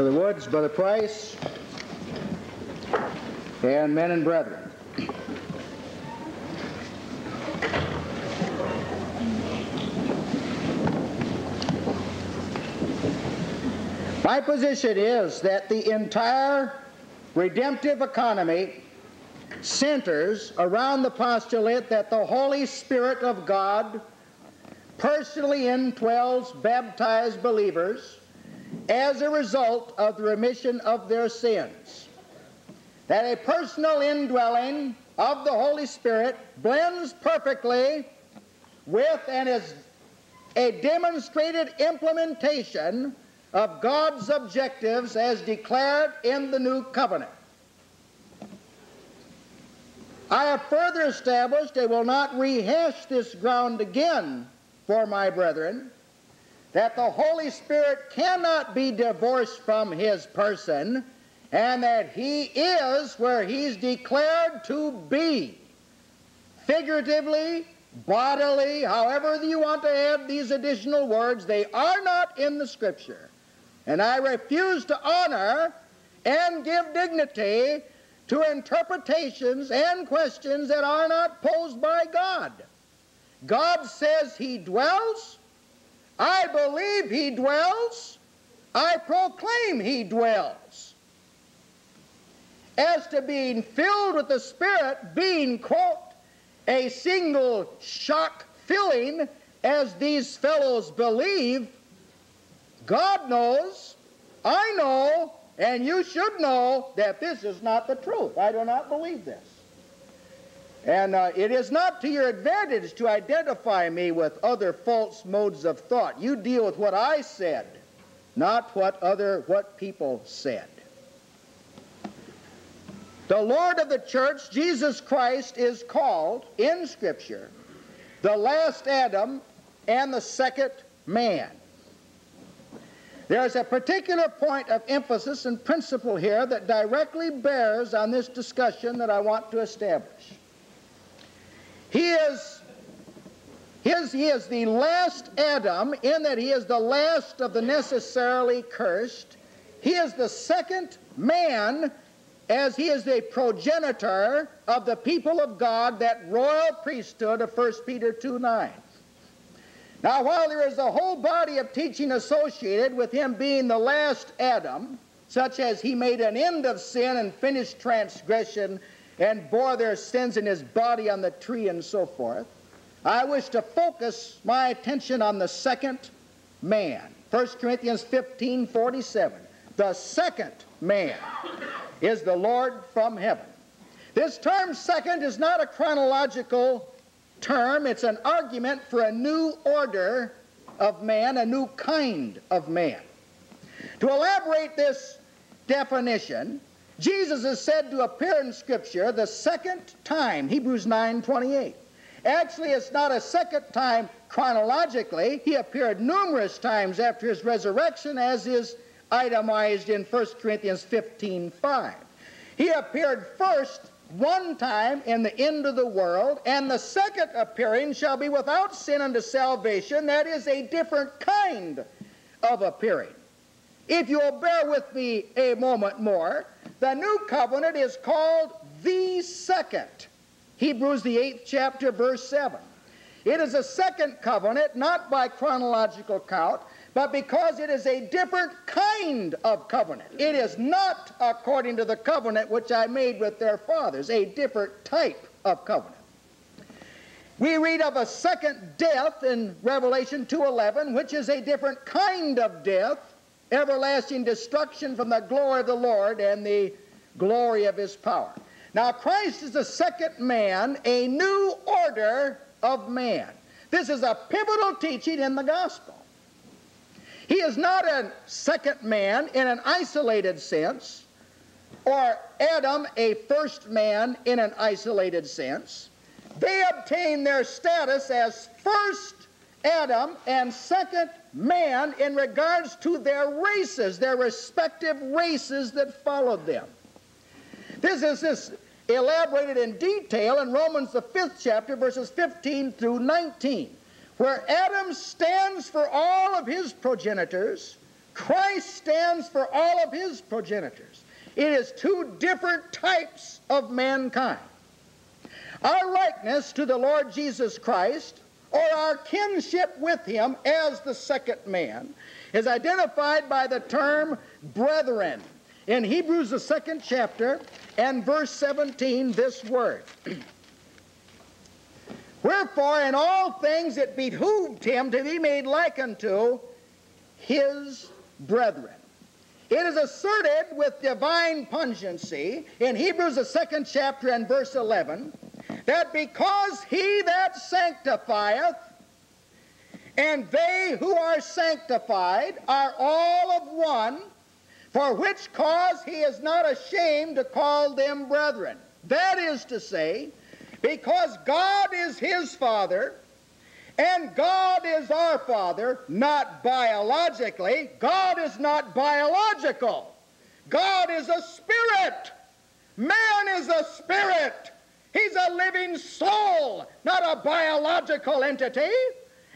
Brother Woods, Brother Price, and men and brethren. My position is that the entire redemptive economy centers around the postulate that the Holy Spirit of God personally indwells baptized believers as a result of the remission of their sins. That a personal indwelling of the Holy Spirit blends perfectly with and is a demonstrated implementation of God's objectives as declared in the new covenant. I have further established, I will not rehash this ground again for my brethren, that the Holy Spirit cannot be divorced from his person and that he is where he's declared to be. Figuratively, bodily, however you want to add these additional words, they are not in the Scripture. And I refuse to honor and give dignity to interpretations and questions that are not posed by God. God says He dwells. I believe He dwells. I proclaim He dwells. As to being filled with the Spirit, being, quote, a single shock filling, as these fellows believe, God knows, I know, and you should know that this is not the truth. I do not believe this. And uh, it is not to your advantage to identify me with other false modes of thought. You deal with what I said, not what other what people said. The Lord of the church, Jesus Christ, is called in Scripture the last Adam and the second man. There's a particular point of emphasis and principle here that directly bears on this discussion that I want to establish. He is, his, he is the last Adam in that he is the last of the necessarily cursed. He is the second man as he is the progenitor of the people of God, that royal priesthood of 1 Peter 2 9. Now, while there is a whole body of teaching associated with him being the last Adam, such as he made an end of sin and finished transgression and bore their sins in his body on the tree and so forth, I wish to focus my attention on the second man. 1 Corinthians 15 47. The second man is the Lord from heaven. This term second is not a chronological term, it's an argument for a new order of man, a new kind of man. To elaborate this definition, Jesus is said to appear in Scripture the second time, Hebrews 9 28. Actually, it's not a second time chronologically. He appeared numerous times after his resurrection, as is itemized in 1 Corinthians 15 5. He appeared first one time in the end of the world, and the second appearing shall be without sin unto salvation. That is a different kind of appearing. If you'll bear with me a moment more, the new covenant is called the second. Hebrews, the eighth chapter, verse 7. It is a second covenant, not by chronological count, but because it is a different kind of covenant. It is not according to the covenant which I made with their fathers, a different type of covenant. We read of a second death in Revelation 2:11, which is a different kind of death, everlasting destruction from the glory of the Lord and the glory of his power. Now Christ is the second man, a new order of man. This is a pivotal teaching in the gospel. He is not a second man in an isolated sense, or Adam a first man in an isolated sense. They obtain their status as first Adam and second man in regards to their races, their respective races that followed them. This is this elaborated in detail in Romans the fifth chapter, verses 15 through 19 where Adam stands for all of his progenitors, Christ stands for all of his progenitors. It is two different types of mankind. Our likeness to the Lord Jesus Christ, or our kinship with him as the second man, is identified by the term brethren. In Hebrews, the second chapter, and verse 17, this word. Wherefore, in all things it behooved him to be made like unto his brethren. It is asserted with divine pungency in Hebrews, the second chapter and verse 11, that because he that sanctifieth and they who are sanctified are all of one, for which cause he is not ashamed to call them brethren. That is to say, because God is his Father, and God is our Father, not biologically. God is not biological. God is a spirit. Man is a spirit. He's a living soul, not a biological entity.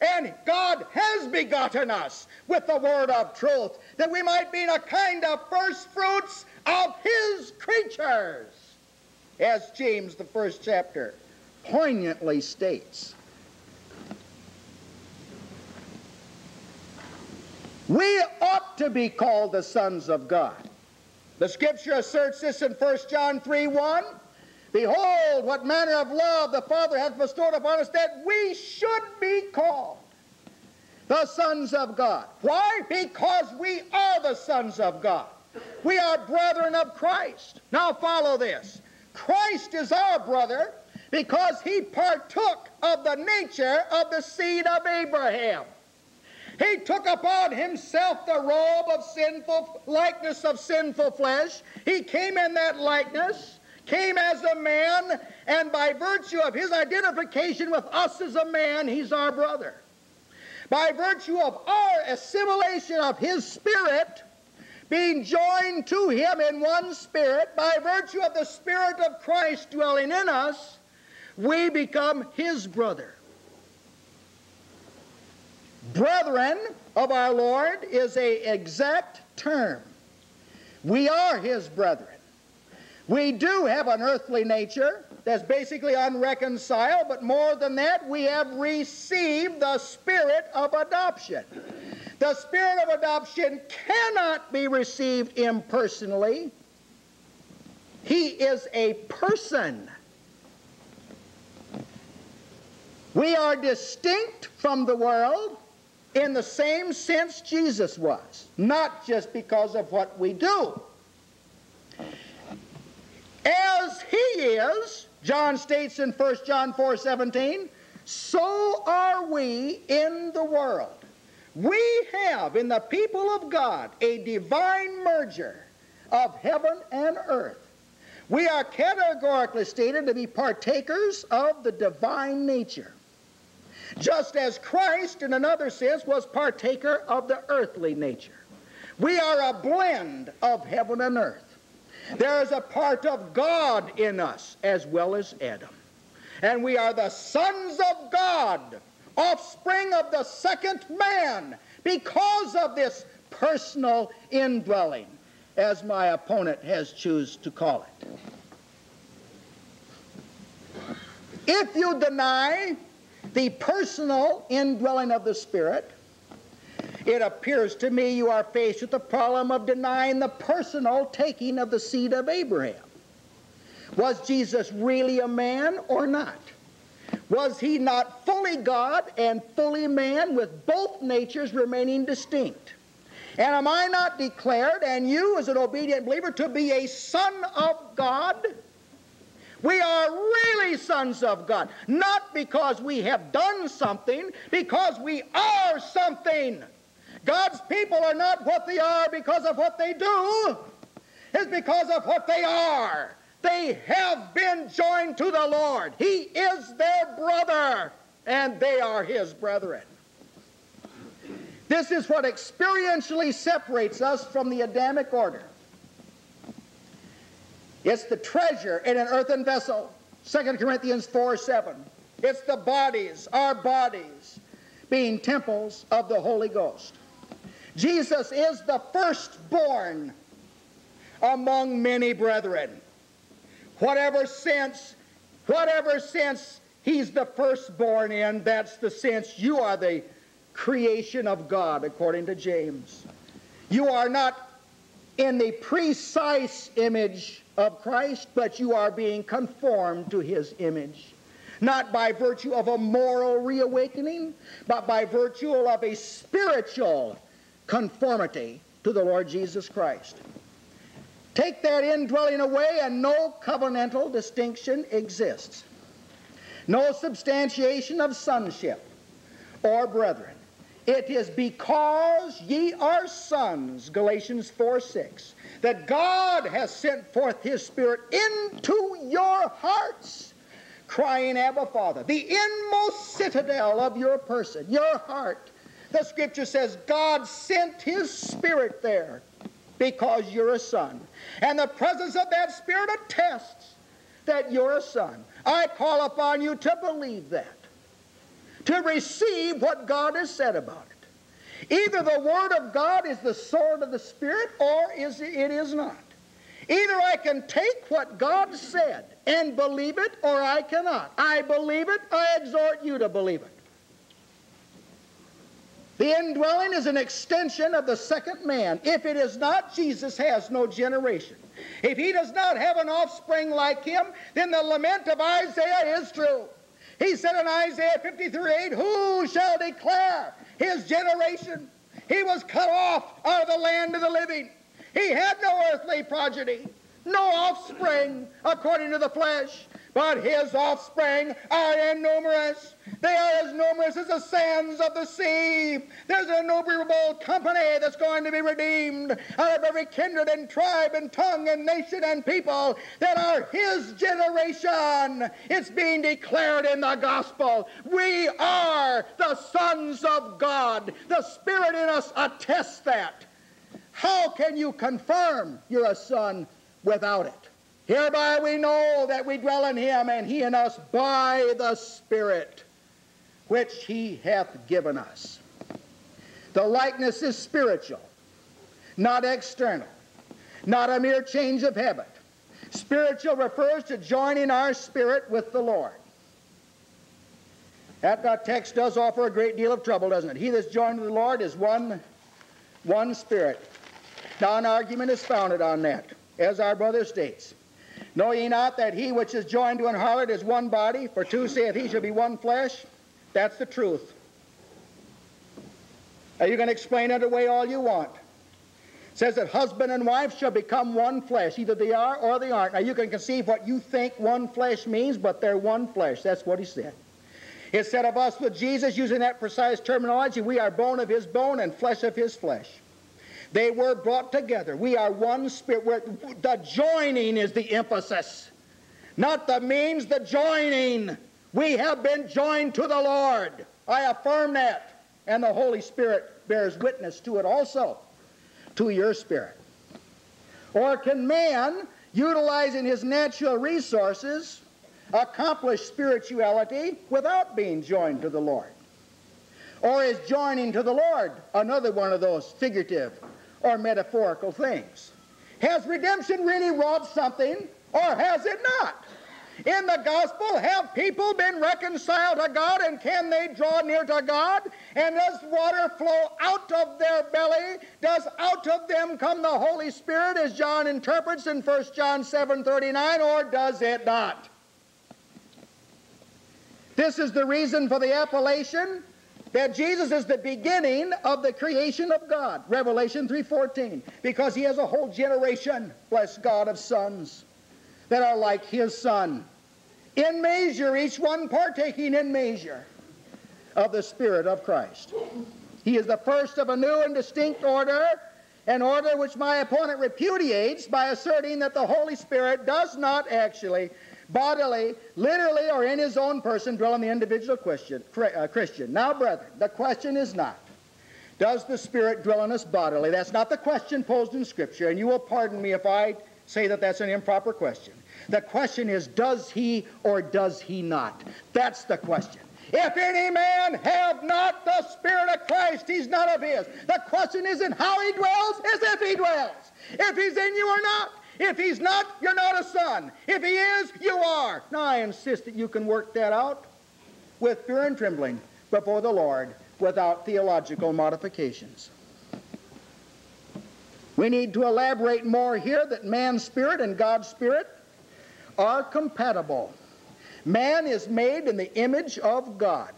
And God has begotten us with the word of truth, that we might be a kind of first fruits of his creatures, as James, the first chapter, poignantly states. We ought to be called the sons of God. The scripture asserts this in 1 John 3 1. Behold, what manner of love the Father hath bestowed upon us that we should be called the sons of God. Why? Because we are the sons of God. We are brethren of Christ. Now follow this. Christ is our brother because he partook of the nature of the seed of Abraham. He took upon himself the robe of sinful likeness of sinful flesh. He came in that likeness, came as a man, and by virtue of his identification with us as a man, he's our brother. By virtue of our assimilation of his spirit, being joined to him in one spirit, by virtue of the Spirit of Christ dwelling in us, we become his brother. Brethren of our Lord is a exact term. We are his brethren. We do have an earthly nature that's basically unreconciled, but more than that, we have received the spirit of adoption. The spirit of adoption cannot be received impersonally. He is a person. We are distinct from the world in the same sense Jesus was, not just because of what we do. As he is, John states in 1 John 4 17, so are we in the world. We have in the people of God a divine merger of heaven and earth. We are categorically stated to be partakers of the divine nature just as Christ, in another sense, was partaker of the earthly nature. We are a blend of heaven and earth. There is a part of God in us as well as Adam. And we are the sons of God, offspring of the second man, because of this personal indwelling, as my opponent has chosen to call it. If you deny the personal indwelling of the Spirit, it appears to me you are faced with the problem of denying the personal taking of the seed of Abraham. Was Jesus really a man or not? Was he not fully God and fully man with both natures remaining distinct? And am I not declared, and you as an obedient believer, to be a son of God? We are really sons of God, not because we have done something, because we are something. God's people are not what they are because of what they do, it's because of what they are. They have been joined to the Lord. He is their brother, and they are his brethren. This is what experientially separates us from the Adamic order. It's the treasure in an earthen vessel. 2 Corinthians 4 7. It's the bodies, our bodies, being temples of the Holy Ghost. Jesus is the firstborn among many brethren. Whatever sense, whatever sense he's the firstborn in, that's the sense you are the creation of God, according to James. You are not in the precise image of Christ, but you are being conformed to his image. Not by virtue of a moral reawakening, but by virtue of a spiritual conformity to the Lord Jesus Christ. Take that indwelling away, and no covenantal distinction exists. No substantiation of sonship or brethren. It is because ye are sons, Galatians 4 6, that God has sent forth his Spirit into your hearts, crying, Abba, Father. The inmost citadel of your person, your heart. The scripture says God sent his Spirit there because you're a son. And the presence of that Spirit attests that you're a son. I call upon you to believe that to receive what God has said about it. Either the Word of God is the sword of the Spirit or is it is not. Either I can take what God said and believe it or I cannot. I believe it, I exhort you to believe it. The indwelling is an extension of the second man. If it is not, Jesus has no generation. If he does not have an offspring like him, then the lament of Isaiah is true. He said in Isaiah 53 8, Who shall declare his generation? He was cut off out of the land of the living. He had no earthly progeny, no offspring according to the flesh but his offspring are innumerous. They are as numerous as the sands of the sea. There's an innumerable company that's going to be redeemed out of every kindred and tribe and tongue and nation and people that are his generation. It's being declared in the gospel. We are the sons of God. The Spirit in us attests that. How can you confirm you're a son without it? Hereby we know that we dwell in him, and he in us by the Spirit, which he hath given us. The likeness is spiritual, not external, not a mere change of habit. Spiritual refers to joining our spirit with the Lord. That, that text does offer a great deal of trouble, doesn't it? He that's joined to the Lord is one, one spirit. Now, an argument is founded on that, as our brother states. Know ye not that he which is joined to an harlot is one body? For two saith he shall be one flesh. That's the truth. Now you can explain it away all you want. It says that husband and wife shall become one flesh. Either they are or they aren't. Now you can conceive what you think one flesh means, but they're one flesh. That's what he said. It said of us with Jesus, using that precise terminology, we are bone of his bone and flesh of his flesh. They were brought together. We are one spirit. We're, the joining is the emphasis, not the means, the joining. We have been joined to the Lord. I affirm that. And the Holy Spirit bears witness to it also, to your spirit. Or can man, utilizing his natural resources, accomplish spirituality without being joined to the Lord? Or is joining to the Lord another one of those figurative or metaphorical things. Has redemption really wrought something or has it not? In the gospel, have people been reconciled to God and can they draw near to God? And does water flow out of their belly? Does out of them come the Holy Spirit as John interprets in 1 John 7 39 or does it not? This is the reason for the appellation that Jesus is the beginning of the creation of God, Revelation 3:14, because he has a whole generation, bless God, of sons that are like his son. In measure, each one partaking in measure of the Spirit of Christ. He is the first of a new and distinct order, an order which my opponent repudiates by asserting that the Holy Spirit does not actually bodily, literally, or in his own person dwell in the individual Christian. Uh, Christian. Now, brethren, the question is not, does the Spirit dwell in us bodily? That's not the question posed in Scripture, and you will pardon me if I say that that's an improper question. The question is, does he or does he not? That's the question. If any man have not the Spirit of Christ, he's not of his. The question isn't how he dwells, it's if he dwells. If he's in you or not. If he's not, you're not a son. If he is, you are. Now I insist that you can work that out with fear and trembling before the Lord without theological modifications. We need to elaborate more here that man's spirit and God's spirit are compatible. Man is made in the image of God.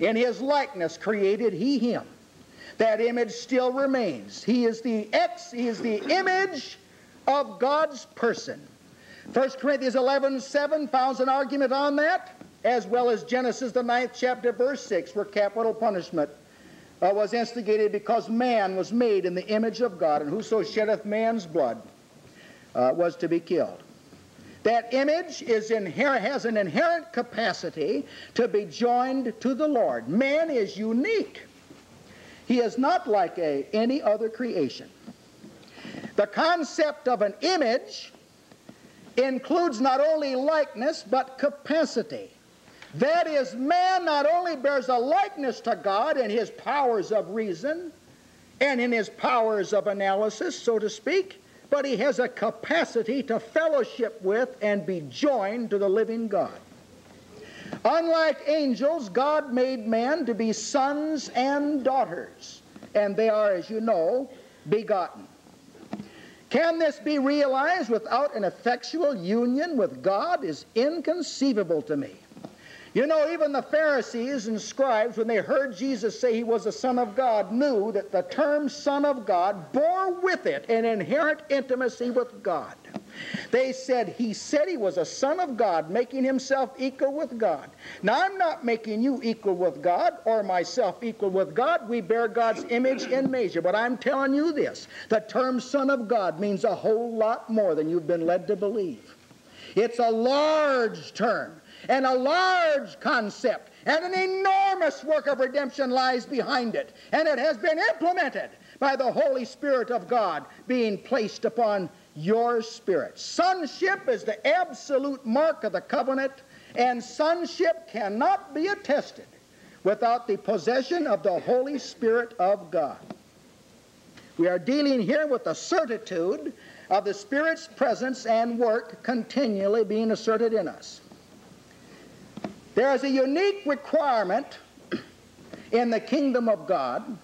In his likeness created he him. That image still remains. He is the ex, he is the image of God's person. 1 Corinthians 11, 7 founds an argument on that, as well as Genesis, the ninth chapter, verse 6, where capital punishment uh, was instigated because man was made in the image of God, and whoso sheddeth man's blood uh, was to be killed. That image is inherent, has an inherent capacity to be joined to the Lord. Man is unique. He is not like a, any other creation. The concept of an image includes not only likeness but capacity. That is, man not only bears a likeness to God in his powers of reason and in his powers of analysis, so to speak, but he has a capacity to fellowship with and be joined to the living God. Unlike angels, God made man to be sons and daughters, and they are, as you know, begotten. Can this be realized without an effectual union with God is inconceivable to me. You know, even the Pharisees and scribes, when they heard Jesus say he was the Son of God, knew that the term Son of God bore with it an inherent intimacy with God. They said he said he was a son of God, making himself equal with God. Now, I'm not making you equal with God or myself equal with God. We bear God's image in measure. But I'm telling you this the term son of God means a whole lot more than you've been led to believe. It's a large term and a large concept, and an enormous work of redemption lies behind it, and it has been implemented by the Holy Spirit of God being placed upon your spirit. Sonship is the absolute mark of the covenant, and sonship cannot be attested without the possession of the Holy Spirit of God. We are dealing here with the certitude of the Spirit's presence and work continually being asserted in us. There is a unique requirement in the kingdom of God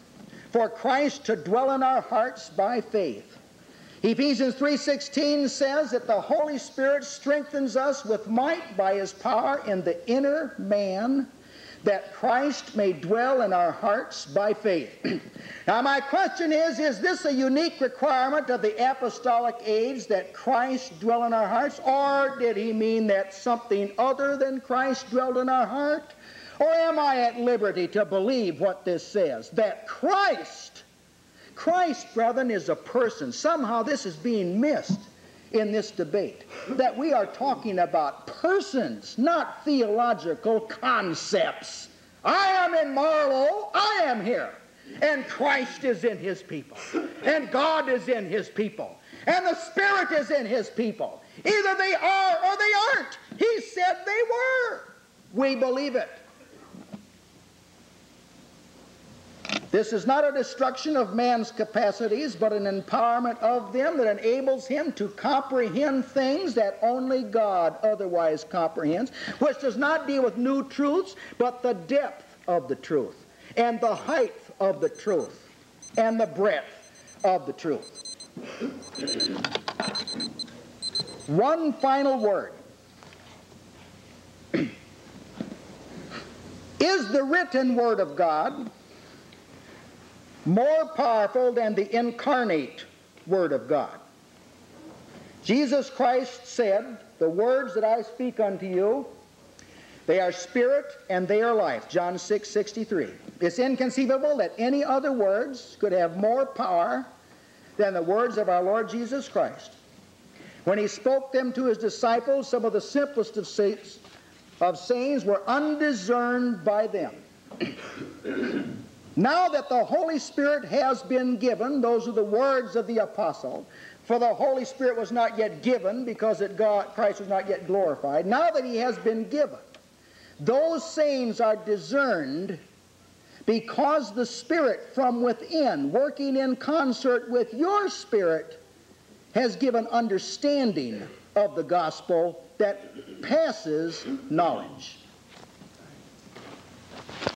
for Christ to dwell in our hearts by faith. Ephesians 3:16 says that the Holy Spirit strengthens us with might by his power in the inner man that Christ may dwell in our hearts by faith. now, my question is is this a unique requirement of the apostolic age that Christ dwell in our hearts, or did he mean that something other than Christ dwelled in our heart? Or am I at liberty to believe what this says? That Christ, Christ, brethren, is a person. Somehow this is being missed in this debate that we are talking about persons, not theological concepts. I am in Marlow, I am here, and Christ is in his people, and God is in his people, and the Spirit is in his people. Either they are or they aren't. He said they were. We believe it. This is not a destruction of man's capacities, but an empowerment of them that enables him to comprehend things that only God otherwise comprehends, which does not deal with new truths, but the depth of the truth, and the height of the truth, and the breadth of the truth. One final word. Is the written word of God more powerful than the incarnate Word of God. Jesus Christ said, The words that I speak unto you, they are spirit and they are life. John 6 63. It's inconceivable that any other words could have more power than the words of our Lord Jesus Christ. When he spoke them to his disciples, some of the simplest of, of sayings were undiscerned by them. Now that the Holy Spirit has been given, those are the words of the apostle, for the Holy Spirit was not yet given because it God, Christ was not yet glorified. Now that he has been given, those sayings are discerned because the Spirit from within, working in concert with your spirit, has given understanding of the gospel that passes knowledge.